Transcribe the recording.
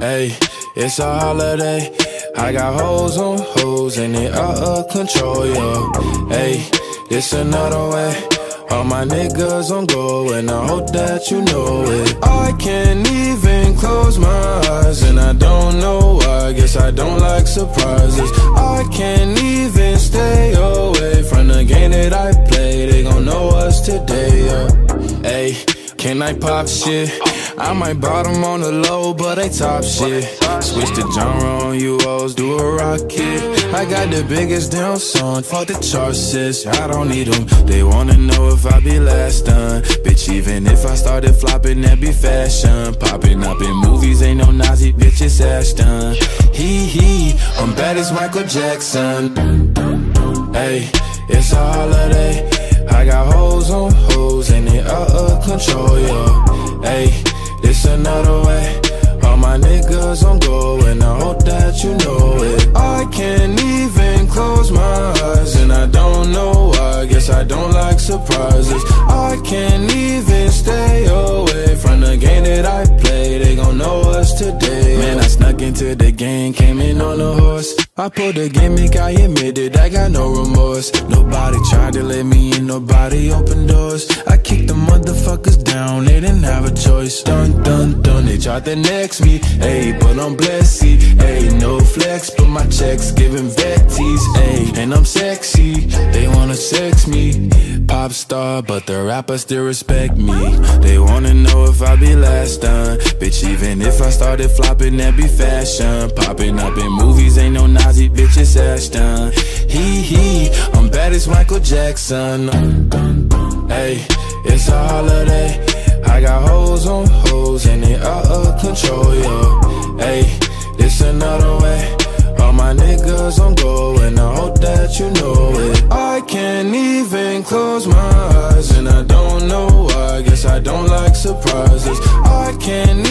Hey, it's a holiday. I got hoes on hoes and they out of control, yo. Hey, it's another way. All my niggas on go and I hope that you know it. I can't even close my eyes and I don't know why. Guess I don't like surprises. I can't even stay away from the game that I play. They gon' know us today, yeah. Hey, can I pop shit? I might bottom on the low, but they top shit. Switch the genre on you hoes, do a rocket. I got the biggest damn song, fuck the charts. I don't need them. They wanna know if I be last done. Bitch, even if I started flopping, that be fashion. Popping up in movies, ain't no Nazi bitch, it's Ashton. Hee hee, I'm bad as Michael Jackson. Hey, it's a holiday. I got hoes on hoes and they out of control, yo. Hey, it's another way. All my niggas on go and I hope that you know it. I can't even close my eyes and I don't know why. Guess I don't like surprises. I can't even stay away from the game that I play. They gon' know us today. Man, I snuck into the game, came in on a horse. I pulled the gimmick, I admit it, I got no remorse. Nobody tried to let me in, nobody opened doors. I kicked the motherfuckers down, they didn't have a choice. They tried to next me, ayy, but I'm blessed, ayy, no flex, but my checks giving vetties, ayy, and I'm sexy. They wanna sex me, pop star, but the rappers still respect me. They wanna know if I be last done, bitch. Even if I started flopping, that be fashion. Popping up in movies, ain't no Nazi bitch, it's Ashton. Hee hee, I'm bad as Michael Jackson. Hey, it's a holiday. I got hoes on hoes and they out of control, yo. Hey, it's another way. All my niggas on go and I hope that you know it. I can't even close my eyes and I don't know why. Guess I don't like surprises. I can't